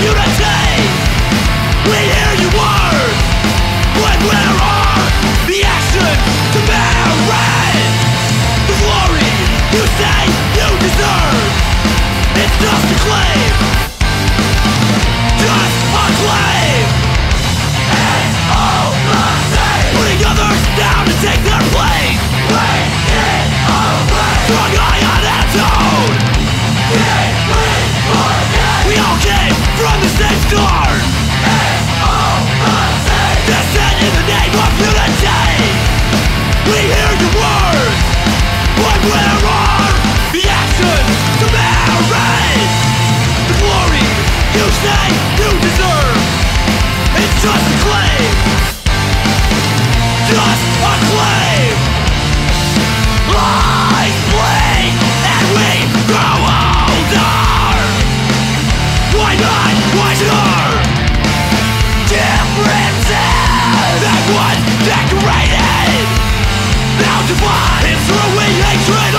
unity. We hear you. not wiser Differences. That was decorated. Now defined It's hatred